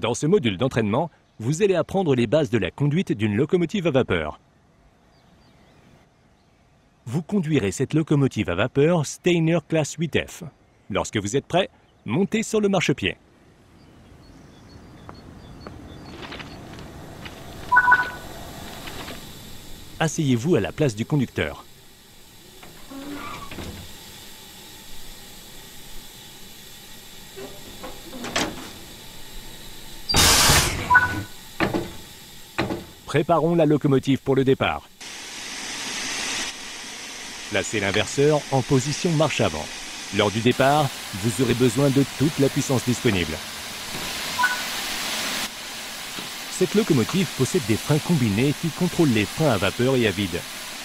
Dans ce module d'entraînement, vous allez apprendre les bases de la conduite d'une locomotive à vapeur. Vous conduirez cette locomotive à vapeur Steiner Class 8F. Lorsque vous êtes prêt, montez sur le marchepied. Asseyez-vous à la place du conducteur. Préparons la locomotive pour le départ. Placez l'inverseur en position marche avant. Lors du départ, vous aurez besoin de toute la puissance disponible. Cette locomotive possède des freins combinés qui contrôlent les freins à vapeur et à vide.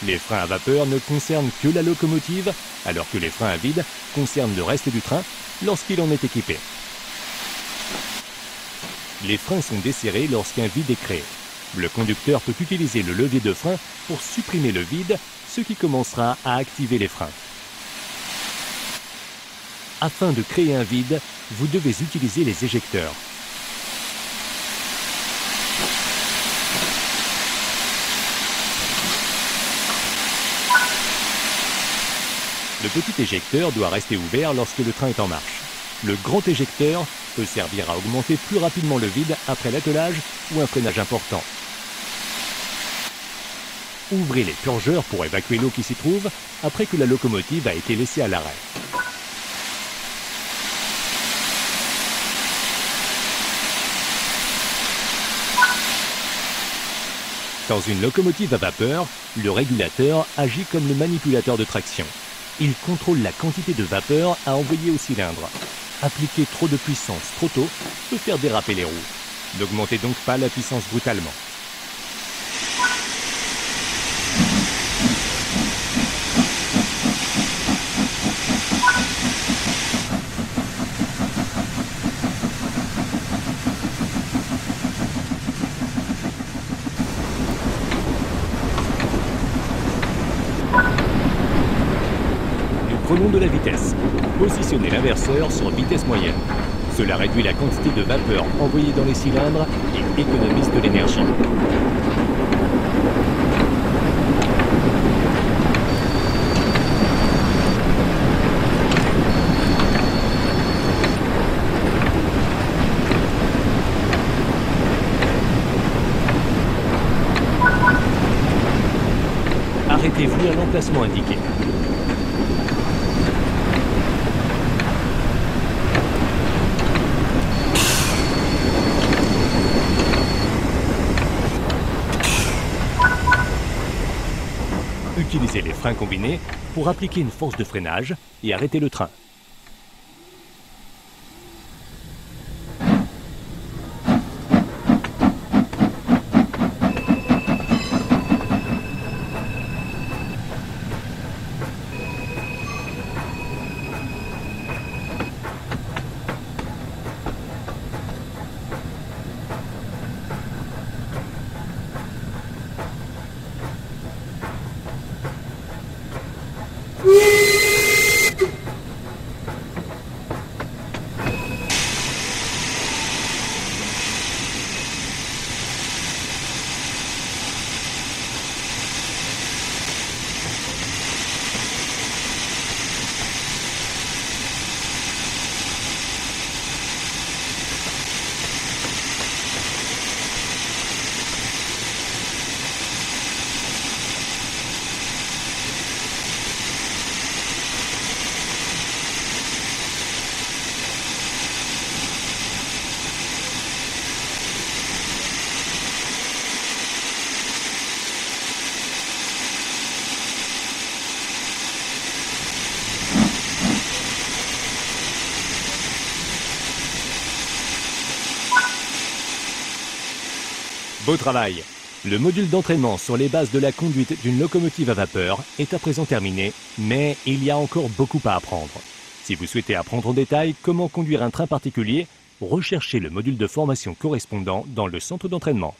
Les freins à vapeur ne concernent que la locomotive, alors que les freins à vide concernent le reste du train lorsqu'il en est équipé. Les freins sont desserrés lorsqu'un vide est créé. Le conducteur peut utiliser le levier de frein pour supprimer le vide, ce qui commencera à activer les freins. Afin de créer un vide, vous devez utiliser les éjecteurs. Le petit éjecteur doit rester ouvert lorsque le train est en marche. Le grand éjecteur peut servir à augmenter plus rapidement le vide après l'attelage ou un freinage important. Ouvrez les purgeurs pour évacuer l'eau qui s'y trouve après que la locomotive a été laissée à l'arrêt. Dans une locomotive à vapeur, le régulateur agit comme le manipulateur de traction. Il contrôle la quantité de vapeur à envoyer au cylindre. Appliquer trop de puissance trop tôt peut faire déraper les roues. N'augmentez donc pas la puissance brutalement. Prenons de la vitesse. Positionnez l'inverseur sur vitesse moyenne. Cela réduit la quantité de vapeur envoyée dans les cylindres et économise de l'énergie. Arrêtez-vous à l'emplacement indiqué. Utilisez les freins combinés pour appliquer une force de freinage et arrêter le train. Beau travail Le module d'entraînement sur les bases de la conduite d'une locomotive à vapeur est à présent terminé, mais il y a encore beaucoup à apprendre. Si vous souhaitez apprendre en détail comment conduire un train particulier, recherchez le module de formation correspondant dans le centre d'entraînement.